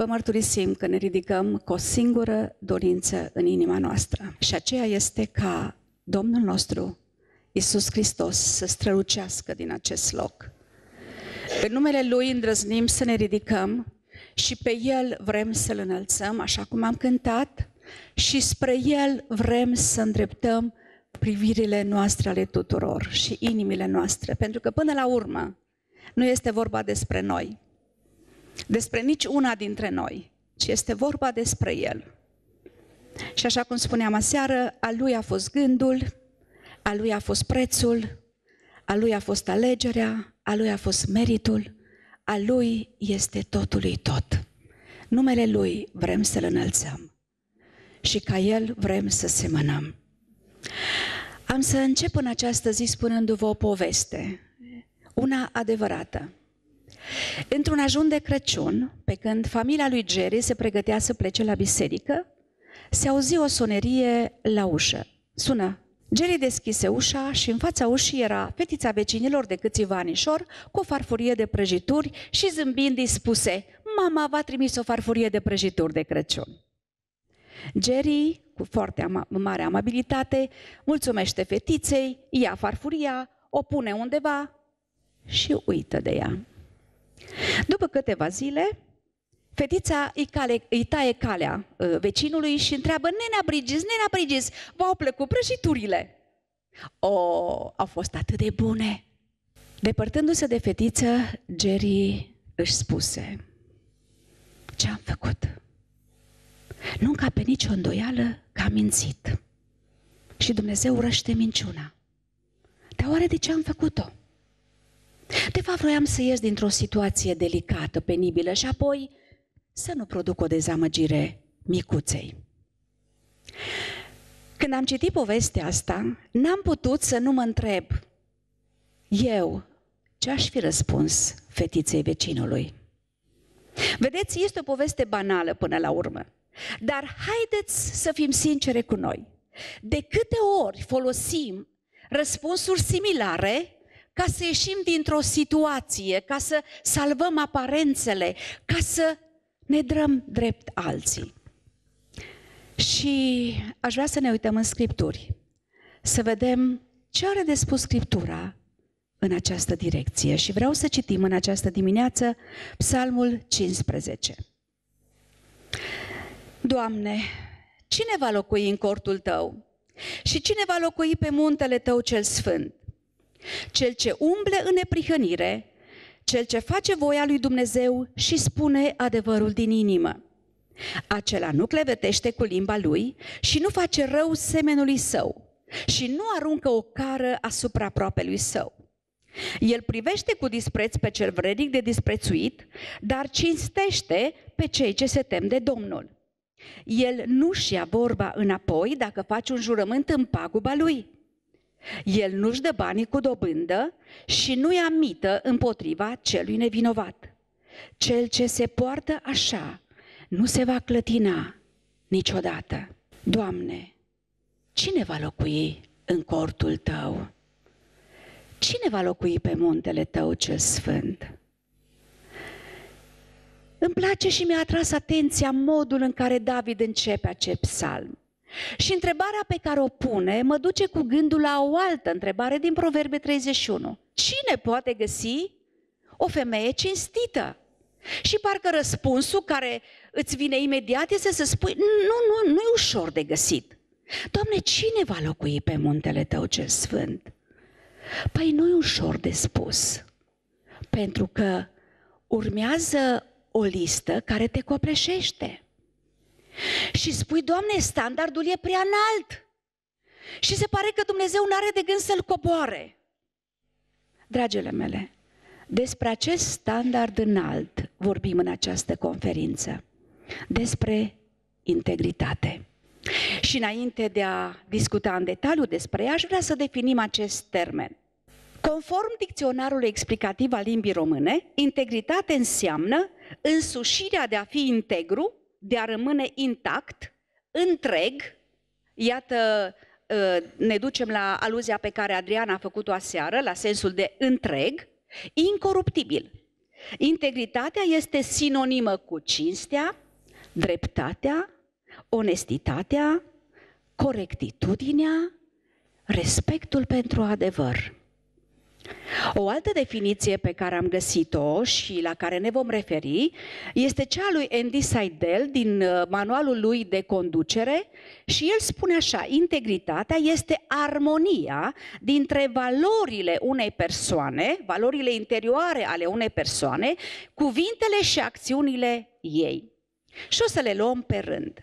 Vă mărturisim că ne ridicăm cu o singură dorință în inima noastră și aceea este ca Domnul nostru, Isus Hristos, să strălucească din acest loc. În numele Lui îndrăznim să ne ridicăm și pe El vrem să-L înălțăm, așa cum am cântat, și spre El vrem să îndreptăm privirile noastre ale tuturor și inimile noastre, pentru că până la urmă nu este vorba despre noi, despre nici una dintre noi, ci este vorba despre El. Și așa cum spuneam aseară, a Lui a fost gândul, a Lui a fost prețul, a Lui a fost alegerea, a Lui a fost meritul, a Lui este totului tot. Numele Lui vrem să-L înălțăm și ca El vrem să semănăm. Am să încep în această zi spunându-vă o poveste, una adevărată. Într-un ajun de Crăciun, pe când familia lui Jerry se pregătea să plece la biserică, se auzi o sonerie la ușă. Sună. Jerry deschise ușa și în fața ușii era fetița vecinilor de câțiva anișor cu o farfurie de prăjituri și zâmbind îi spuse, mama v-a trimis o farfurie de prăjituri de Crăciun. Jerry, cu foarte ama- mare amabilitate, mulțumește fetiței, ia farfuria, o pune undeva și uită de ea. După câteva zile, fetița îi, cale, îi taie calea uh, vecinului și întreabă, Nenea Brigis, Nenea Brigis, v-au plăcut prăjiturile? O, au fost atât de bune! Depărtându-se de fetiță, Jerry își spuse, ce am făcut? Nu încape nicio îndoială că am mințit. Și Dumnezeu urăște minciuna. Dar oare de ce am făcut-o? De fapt, vroiam să ies dintr-o situație delicată, penibilă și apoi să nu produc o dezamăgire micuței. Când am citit povestea asta, n-am putut să nu mă întreb eu ce aș fi răspuns fetiței vecinului. Vedeți, este o poveste banală până la urmă. Dar haideți să fim sincere cu noi. De câte ori folosim răspunsuri similare ca să ieșim dintr-o situație, ca să salvăm aparențele, ca să ne drăm drept alții. Și aș vrea să ne uităm în Scripturi, să vedem ce are de spus Scriptura în această direcție. Și vreau să citim în această dimineață Psalmul 15. Doamne, cine va locui în cortul Tău? Și cine va locui pe muntele Tău cel sfânt? Cel ce umble în neprihănire, cel ce face voia lui Dumnezeu și spune adevărul din inimă. Acela nu clevetește cu limba lui și nu face rău semenului său și nu aruncă o cară asupra aproapelui său. El privește cu dispreț pe cel vrednic de disprețuit, dar cinstește pe cei ce se tem de Domnul. El nu-și ia vorba înapoi dacă faci un jurământ în paguba lui. El nu-și dă banii cu dobândă și nu ia mită împotriva celui nevinovat. Cel ce se poartă așa nu se va clătina niciodată. Doamne, cine va locui în cortul Tău? Cine va locui pe muntele Tău cel sfânt? Îmi place și mi-a atras atenția modul în care David începe acest psalm. Și întrebarea pe care o pune mă duce cu gândul la o altă întrebare din Proverbe 31. Cine poate găsi o femeie cinstită? Și parcă răspunsul care îți vine imediat este să spui, nu, nu, nu e ușor de găsit. Doamne, cine va locui pe muntele tău cel sfânt? Păi nu e ușor de spus, pentru că urmează o listă care te copleșește. Și spui, Doamne, standardul e prea înalt. Și se pare că Dumnezeu nu are de gând să-l coboare. Dragile mele, despre acest standard înalt vorbim în această conferință. Despre integritate. Și înainte de a discuta în detaliu despre ea, aș vrea să definim acest termen. Conform dicționarului explicativ al limbii române, integritate înseamnă însușirea de a fi integru, de a rămâne intact, întreg, iată, ă, ne ducem la aluzia pe care Adriana a făcut-o aseară, la sensul de întreg, incoruptibil. Integritatea este sinonimă cu cinstea, dreptatea, onestitatea, corectitudinea, respectul pentru adevăr. O altă definiție pe care am găsit-o și la care ne vom referi este cea lui Andy Seidel din uh, manualul lui de conducere și el spune așa, integritatea este armonia dintre valorile unei persoane, valorile interioare ale unei persoane, cuvintele și acțiunile ei. Și o să le luăm pe rând.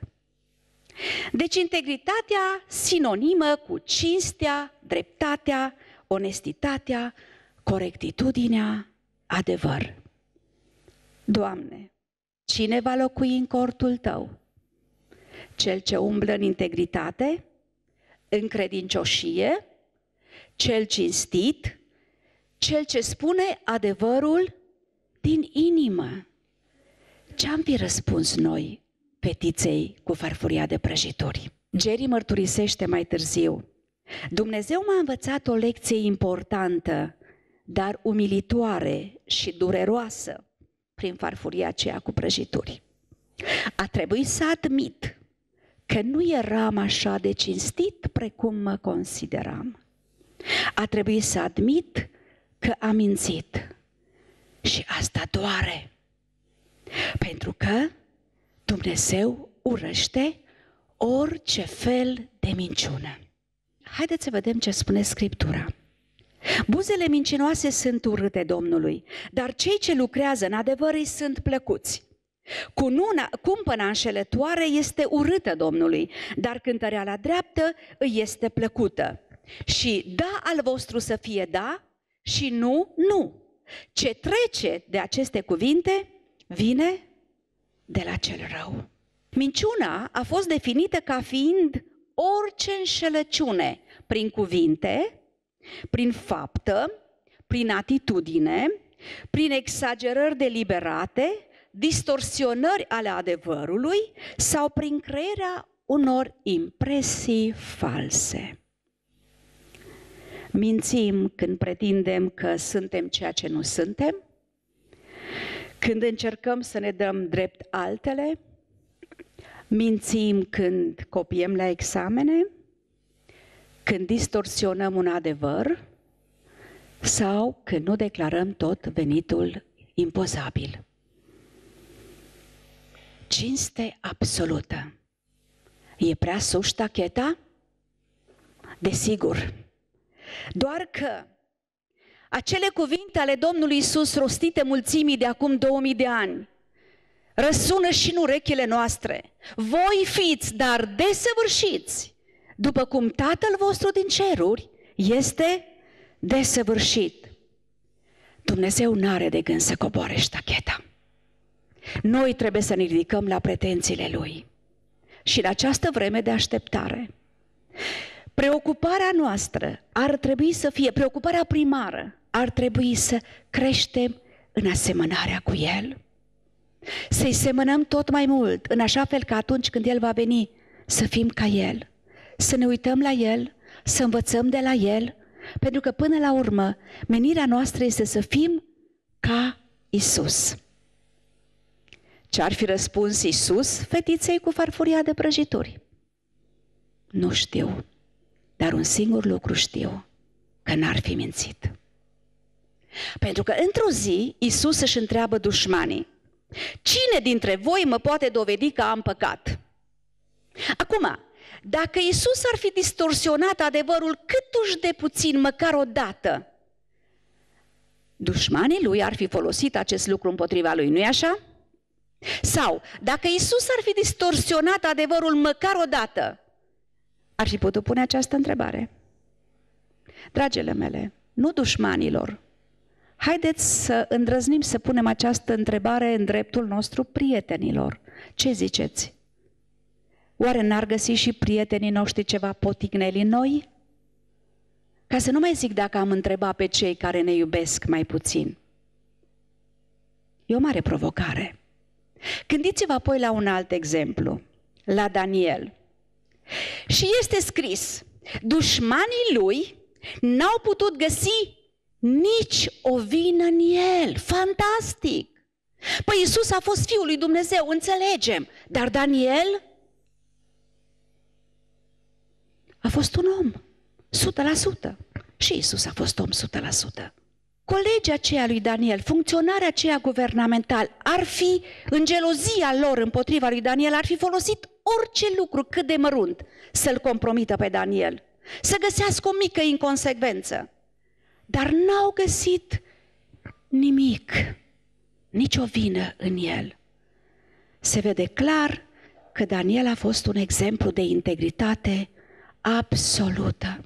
Deci integritatea sinonimă cu cinstea, dreptatea, onestitatea, corectitudinea, adevăr. Doamne, cine va locui în cortul Tău? Cel ce umblă în integritate, în credincioșie, cel cinstit, cel ce spune adevărul din inimă. Ce-am fi răspuns noi fetiței cu farfuria de prăjituri? Jerry mărturisește mai târziu. Dumnezeu m-a învățat o lecție importantă, dar umilitoare și dureroasă prin farfuria aceea cu prăjituri. A trebuit să admit că nu eram așa de cinstit precum mă consideram. A trebuit să admit că am mințit. Și asta doare. Pentru că Dumnezeu urăște orice fel de minciună. Haideți să vedem ce spune Scriptura. Buzele mincinoase sunt urâte Domnului, dar cei ce lucrează în adevăr îi sunt plăcuți. Cununa, cumpăna înșelătoare este urâtă Domnului, dar cântărea la dreaptă îi este plăcută. Și da al vostru să fie da și nu, nu. Ce trece de aceste cuvinte vine de la cel rău. Minciuna a fost definită ca fiind orice înșelăciune prin cuvinte, prin faptă, prin atitudine, prin exagerări deliberate, distorsionări ale adevărului sau prin crearea unor impresii false. Mințim când pretindem că suntem ceea ce nu suntem, când încercăm să ne dăm drept altele, mințim când copiem la examene, când distorsionăm un adevăr sau când nu declarăm tot venitul impozabil. Cinste absolută. E prea sus ștacheta? Desigur. Doar că acele cuvinte ale Domnului Isus rostite mulțimii de acum 2000 de ani răsună și în urechile noastre. Voi fiți, dar desăvârșiți, după cum Tatăl vostru din ceruri este desăvârșit. Dumnezeu nu are de gând să coboare ștacheta. Noi trebuie să ne ridicăm la pretențiile Lui. Și în această vreme de așteptare, preocuparea noastră ar trebui să fie, preocuparea primară, ar trebui să creștem în asemănarea cu El. Să-i semănăm tot mai mult, în așa fel că atunci când El va veni, să fim ca El să ne uităm la El, să învățăm de la El, pentru că până la urmă menirea noastră este să fim ca Isus. Ce ar fi răspuns Isus fetiței cu farfuria de prăjituri? Nu știu, dar un singur lucru știu, că n-ar fi mințit. Pentru că într-o zi Isus își întreabă dușmanii, cine dintre voi mă poate dovedi că am păcat? Acum, dacă Isus ar fi distorsionat adevărul câtuși de puțin, măcar o dată, dușmanii lui ar fi folosit acest lucru împotriva lui, nu-i așa? Sau, dacă Isus ar fi distorsionat adevărul măcar o dată, ar fi putut pune această întrebare. Dragile mele, nu dușmanilor, haideți să îndrăznim să punem această întrebare în dreptul nostru prietenilor. Ce ziceți? Oare n-ar găsi și prietenii noștri ceva potigneli în noi? Ca să nu mai zic dacă am întrebat pe cei care ne iubesc mai puțin. E o mare provocare. Gândiți-vă apoi la un alt exemplu, la Daniel. Și este scris, dușmanii lui n-au putut găsi nici o vină în el. Fantastic! Păi Isus a fost Fiul lui Dumnezeu, înțelegem. Dar Daniel a fost un om, 100%. Și Isus a fost om 100%. Colegii aceia lui Daniel, funcționarea aceea guvernamental, ar fi, în gelozia lor împotriva lui Daniel, ar fi folosit orice lucru cât de mărunt să-l compromită pe Daniel, să găsească o mică inconsecvență. Dar n-au găsit nimic, nicio vină în el. Se vede clar că Daniel a fost un exemplu de integritate absolută.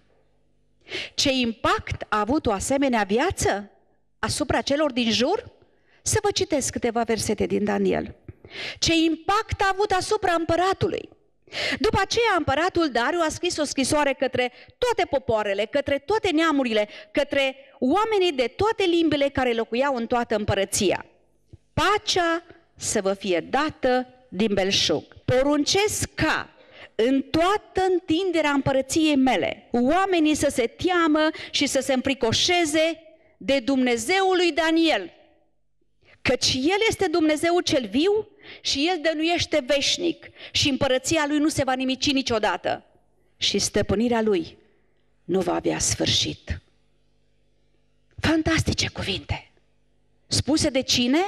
Ce impact a avut o asemenea viață asupra celor din jur? Să vă citesc câteva versete din Daniel. Ce impact a avut asupra împăratului? După aceea, împăratul Dariu a scris o scrisoare către toate popoarele, către toate neamurile, către oamenii de toate limbile care locuiau în toată împărăția. Pacea să vă fie dată din belșug. Poruncesc ca în toată întinderea împărăției mele, oamenii să se teamă și să se înfricoșeze de Dumnezeul lui Daniel, căci El este Dumnezeu cel viu și El dănuiește veșnic și împărăția Lui nu se va nimici niciodată și stăpânirea Lui nu va avea sfârșit. Fantastice cuvinte! Spuse de cine?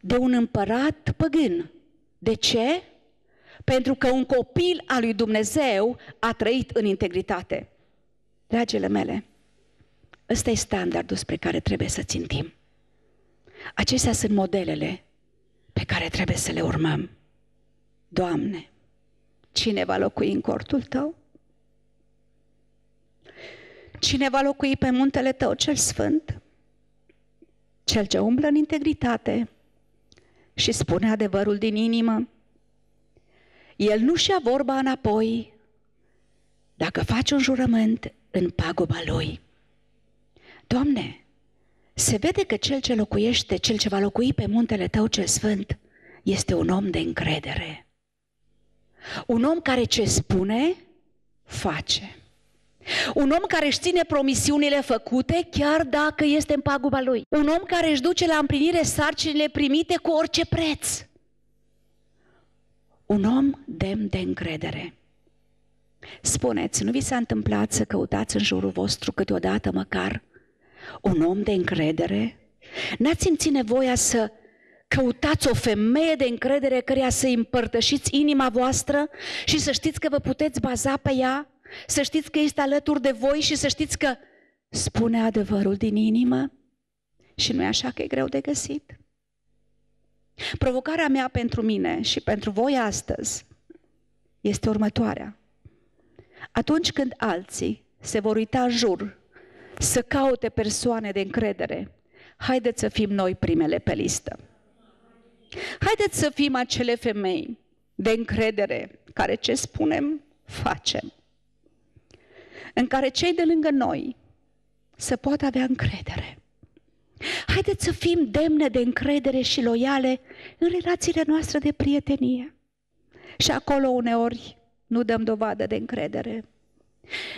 De un împărat păgân. De ce? Pentru că un copil al lui Dumnezeu a trăit în integritate. Dragile mele, ăsta e standardul spre care trebuie să țintim. Acestea sunt modelele pe care trebuie să le urmăm. Doamne, cine va locui în cortul Tău? Cine va locui pe muntele Tău cel sfânt? Cel ce umblă în integritate și spune adevărul din inimă, el nu-și ia vorba înapoi dacă face un jurământ în paguba lui. Doamne, se vede că cel ce locuiește, cel ce va locui pe muntele tău cel sfânt, este un om de încredere. Un om care ce spune, face. Un om care își ține promisiunile făcute, chiar dacă este în paguba lui. Un om care își duce la împlinire sarcinile primite cu orice preț un om demn de încredere. Spuneți, nu vi s-a întâmplat să căutați în jurul vostru câteodată măcar un om de încredere? N-ați simțit nevoia să căutați o femeie de încredere căreia să împărtășiți inima voastră și să știți că vă puteți baza pe ea? Să știți că este alături de voi și să știți că spune adevărul din inimă? Și nu e așa că e greu de găsit? Provocarea mea pentru mine și pentru voi astăzi este următoarea. Atunci când alții se vor uita în jur să caute persoane de încredere, haideți să fim noi primele pe listă. Haideți să fim acele femei de încredere care ce spunem, facem. În care cei de lângă noi să poată avea încredere. Haideți să fim demne de încredere și loiale în relațiile noastre de prietenie. Și acolo uneori nu dăm dovadă de încredere.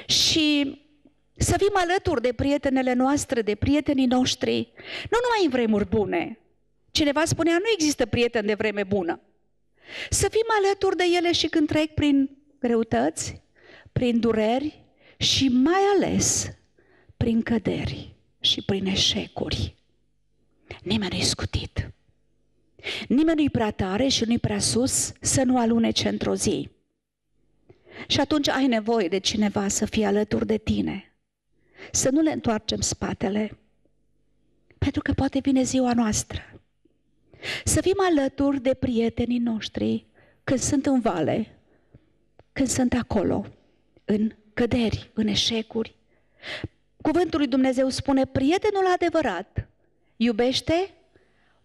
Și să fim alături de prietenele noastre, de prietenii noștri, nu numai în vremuri bune. Cineva spunea, nu există prieten de vreme bună. Să fim alături de ele și când trec prin greutăți, prin dureri și mai ales prin căderi și prin eșecuri. Nimeni nu-i scutit. Nimeni nu-i prea tare și nu-i prea sus să nu alunece într-o zi. Și atunci ai nevoie de cineva să fie alături de tine. Să nu le întoarcem spatele. Pentru că poate vine ziua noastră. Să fim alături de prietenii noștri când sunt în vale, când sunt acolo, în căderi, în eșecuri, Cuvântul lui Dumnezeu spune, prietenul adevărat iubește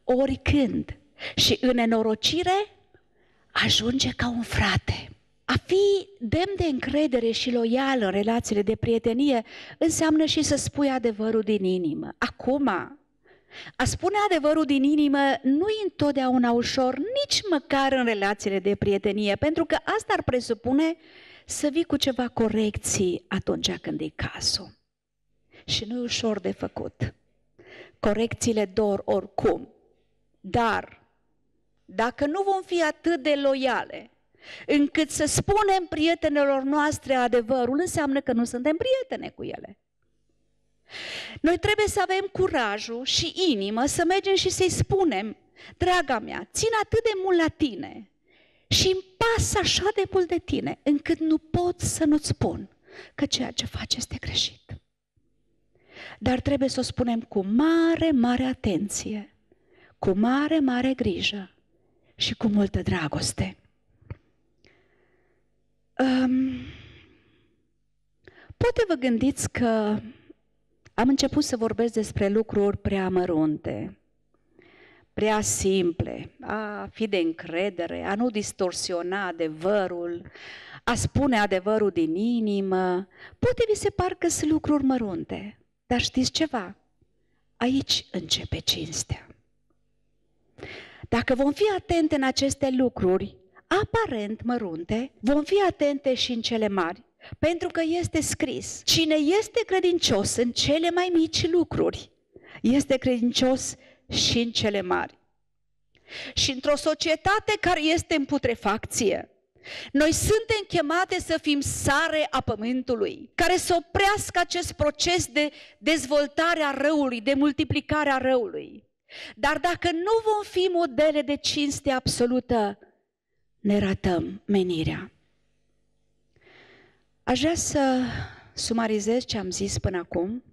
oricând și în nenorocire ajunge ca un frate. A fi demn de încredere și loial în relațiile de prietenie înseamnă și să spui adevărul din inimă. Acum, a spune adevărul din inimă nu e întotdeauna ușor, nici măcar în relațiile de prietenie, pentru că asta ar presupune să vii cu ceva corecții atunci când e cazul. și nu e ușor de făcut. Corecțiile dor oricum. Dar, dacă nu vom fi atât de loiale, încât să spunem prietenelor noastre adevărul, înseamnă că nu suntem prietene cu ele. Noi trebuie să avem curajul și inimă să mergem și să-i spunem, draga mea, țin atât de mult la tine și îmi pasă așa de mult de tine, încât nu pot să nu-ți spun că ceea ce faci este greșit. Dar trebuie să o spunem cu mare, mare atenție, cu mare, mare grijă și cu multă dragoste. Um, poate vă gândiți că am început să vorbesc despre lucruri prea mărunte, prea simple, a fi de încredere, a nu distorsiona adevărul, a spune adevărul din inimă. Poate vi se par că sunt lucruri mărunte, dar știți ceva? Aici începe cinstea. Dacă vom fi atente în aceste lucruri, aparent mărunte, vom fi atente și în cele mari, pentru că este scris, cine este credincios în cele mai mici lucruri, este credincios și în cele mari. Și într-o societate care este în putrefacție, noi suntem chemate să fim sare a pământului, care să oprească acest proces de dezvoltare a răului, de multiplicare a răului. Dar dacă nu vom fi modele de cinste absolută, ne ratăm menirea. Aș vrea să sumarizez ce am zis până acum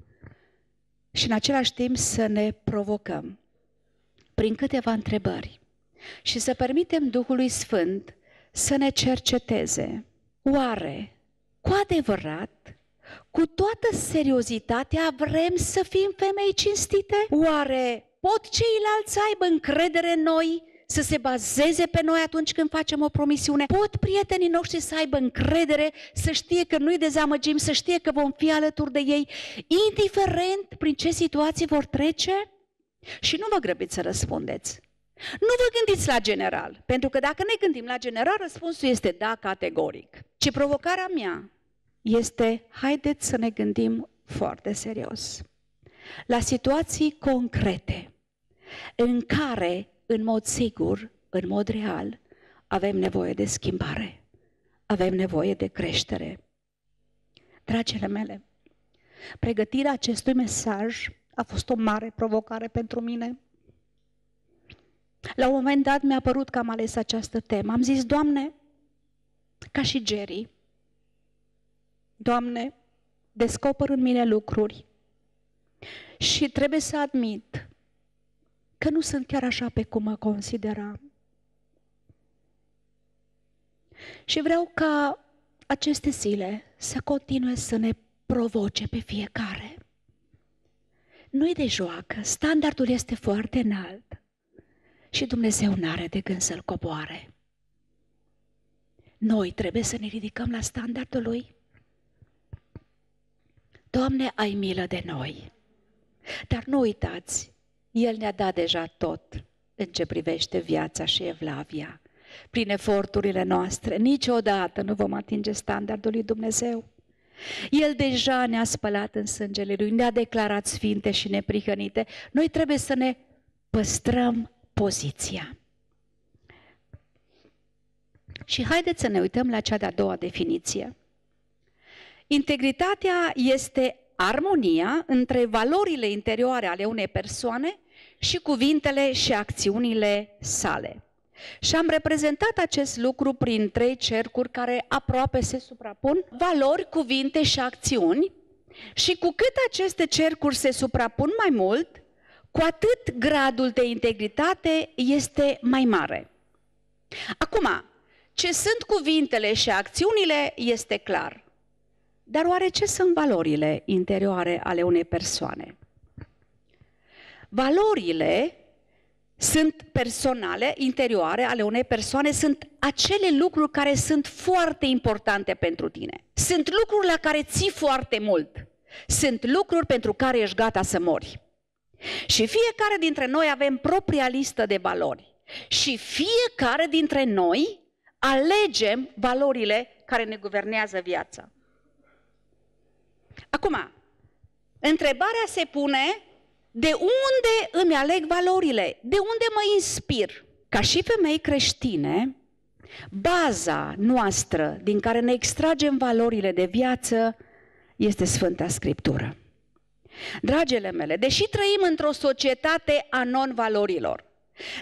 și în același timp să ne provocăm prin câteva întrebări și să permitem Duhului Sfânt să ne cerceteze. Oare, cu adevărat, cu toată seriozitatea vrem să fim femei cinstite? Oare pot ceilalți să aibă încredere în noi să se bazeze pe noi atunci când facem o promisiune. Pot prietenii noștri să aibă încredere, să știe că nu-i dezamăgim, să știe că vom fi alături de ei, indiferent prin ce situații vor trece? Și nu vă grăbiți să răspundeți. Nu vă gândiți la general, pentru că dacă ne gândim la general, răspunsul este da, categoric. Ci provocarea mea este, haideți să ne gândim foarte serios la situații concrete în care în mod sigur, în mod real, avem nevoie de schimbare. Avem nevoie de creștere. Dragile mele, pregătirea acestui mesaj a fost o mare provocare pentru mine. La un moment dat mi-a părut că am ales această temă. Am zis, Doamne, ca și Jerry, Doamne, descoper în mine lucruri și trebuie să admit că nu sunt chiar așa pe cum mă consideram. Și vreau ca aceste zile să continue să ne provoce pe fiecare. Nu-i de joacă, standardul este foarte înalt și Dumnezeu nu are de gând să-l coboare. Noi trebuie să ne ridicăm la standardul Lui. Doamne, ai milă de noi. Dar nu uitați, el ne-a dat deja tot în ce privește viața și evlavia. Prin eforturile noastre, niciodată nu vom atinge standardul lui Dumnezeu. El deja ne-a spălat în sângele Lui, ne-a declarat sfinte și neprihănite. Noi trebuie să ne păstrăm poziția. Și haideți să ne uităm la cea de-a doua definiție. Integritatea este armonia între valorile interioare ale unei persoane și cuvintele și acțiunile sale. Și am reprezentat acest lucru prin trei cercuri care aproape se suprapun, valori, cuvinte și acțiuni. Și cu cât aceste cercuri se suprapun mai mult, cu atât gradul de integritate este mai mare. Acum, ce sunt cuvintele și acțiunile este clar. Dar oare ce sunt valorile interioare ale unei persoane? Valorile sunt personale, interioare ale unei persoane, sunt acele lucruri care sunt foarte importante pentru tine. Sunt lucruri la care ții foarte mult. Sunt lucruri pentru care ești gata să mori. Și fiecare dintre noi avem propria listă de valori. Și fiecare dintre noi alegem valorile care ne guvernează viața. Acum, Întrebarea se pune, de unde îmi aleg valorile? De unde mă inspir? Ca și femei creștine, baza noastră din care ne extragem valorile de viață este Sfânta Scriptură. Dragele mele, deși trăim într-o societate a non-valorilor,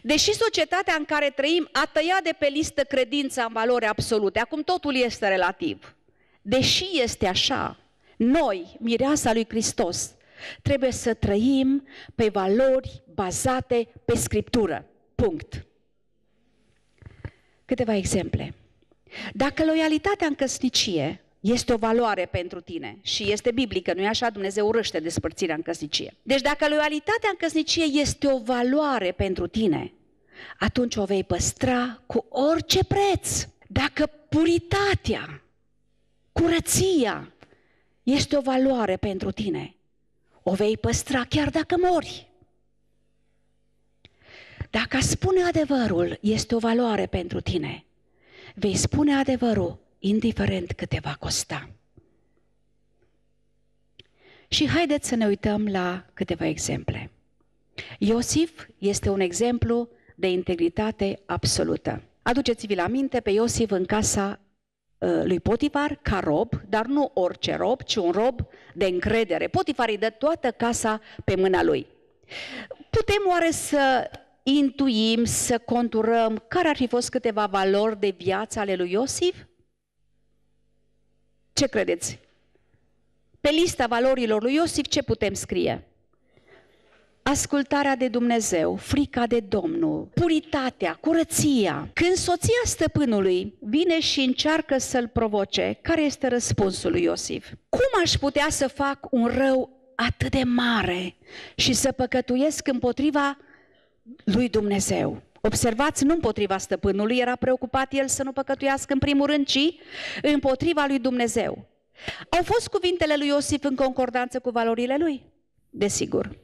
deși societatea în care trăim a tăiat de pe listă credința în valori absolute, acum totul este relativ, deși este așa, noi, mireasa lui Hristos, trebuie să trăim pe valori bazate pe Scriptură. Punct. Câteva exemple. Dacă loialitatea în căsnicie este o valoare pentru tine și este biblică, nu-i așa? Dumnezeu urăște despărțirea în căsnicie. Deci dacă loialitatea în căsnicie este o valoare pentru tine, atunci o vei păstra cu orice preț. Dacă puritatea, curăția este o valoare pentru tine, o vei păstra chiar dacă mori. Dacă a spune adevărul este o valoare pentru tine, vei spune adevărul indiferent cât te va costa. Și haideți să ne uităm la câteva exemple. Iosif este un exemplu de integritate absolută. Aduceți-vi la minte pe Iosif în casa uh, lui Potifar ca rob, dar nu orice rob, ci un rob de încredere. Potifar îi dă toată casa pe mâna lui. Putem oare să intuim, să conturăm care ar fi fost câteva valori de viață ale lui Iosif? Ce credeți? Pe lista valorilor lui Iosif ce putem scrie? Ascultarea de Dumnezeu, frica de Domnul, puritatea, curăția. Când soția stăpânului vine și încearcă să-l provoce, care este răspunsul lui Iosif? Cum aș putea să fac un rău atât de mare și să păcătuiesc împotriva lui Dumnezeu? Observați, nu împotriva stăpânului, era preocupat el să nu păcătuiască în primul rând, ci împotriva lui Dumnezeu. Au fost cuvintele lui Iosif în concordanță cu valorile lui? Desigur.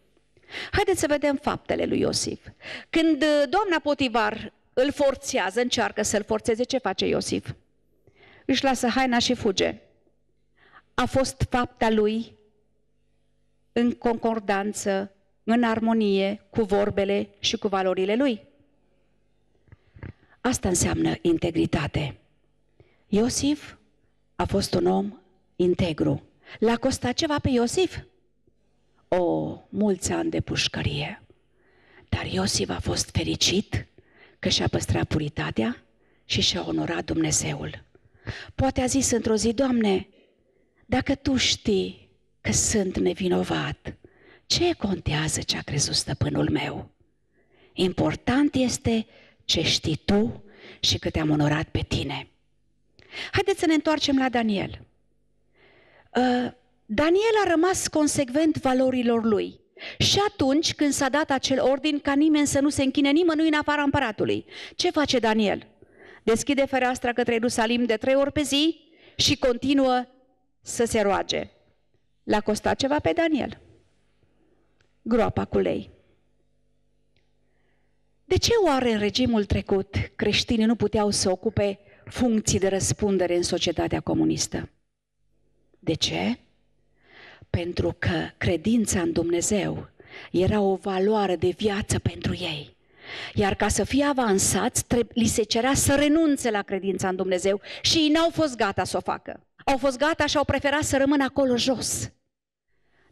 Haideți să vedem faptele lui Iosif. Când uh, doamna Potivar îl forțează, încearcă să-l forțeze, ce face Iosif? Își lasă haina și fuge. A fost fapta lui în concordanță, în armonie cu vorbele și cu valorile lui. Asta înseamnă integritate. Iosif a fost un om integru. L-a costat ceva pe Iosif? O, mulți ani de pușcărie. Dar Iosif a fost fericit că și-a păstrat puritatea și și-a onorat Dumnezeul. Poate a zis într-o zi, Doamne, dacă Tu știi că sunt nevinovat, ce contează ce a crezut stăpânul meu? Important este ce știi tu și că te-am onorat pe tine. Haideți să ne întoarcem la Daniel. Uh, Daniel a rămas consecvent valorilor lui. Și atunci când s-a dat acel ordin ca nimeni să nu se închine nimănui în afara împăratului, ce face Daniel? Deschide fereastra către Ierusalim de trei ori pe zi și continuă să se roage. L-a costat ceva pe Daniel. Groapa cu lei. De ce oare în regimul trecut creștinii nu puteau să ocupe funcții de răspundere în societatea comunistă? De ce? Pentru că credința în Dumnezeu era o valoare de viață pentru ei. Iar ca să fie avansați, li se cerea să renunțe la credința în Dumnezeu și ei n-au fost gata să o facă. Au fost gata și au preferat să rămână acolo jos.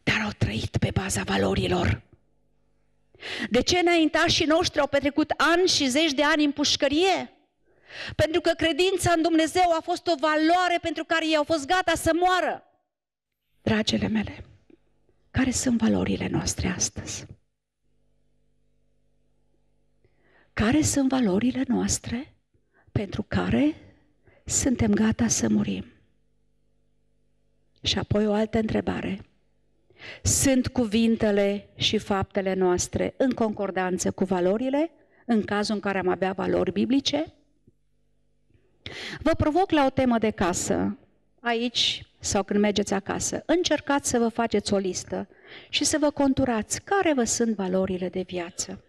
Dar au trăit pe baza valorilor. De ce înaintașii noștri au petrecut ani și zeci de ani în pușcărie? Pentru că credința în Dumnezeu a fost o valoare pentru care ei au fost gata să moară. Dragile mele, care sunt valorile noastre astăzi? Care sunt valorile noastre pentru care suntem gata să murim? Și apoi o altă întrebare. Sunt cuvintele și faptele noastre în concordanță cu valorile, în cazul în care am avea valori biblice? Vă provoc la o temă de casă, aici sau când mergeți acasă. Încercați să vă faceți o listă și să vă conturați care vă sunt valorile de viață.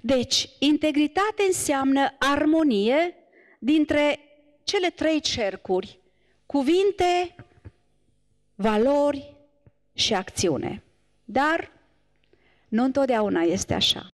Deci, integritate înseamnă armonie dintre cele trei cercuri, cuvinte, valori și acțiune. Dar nu întotdeauna este așa.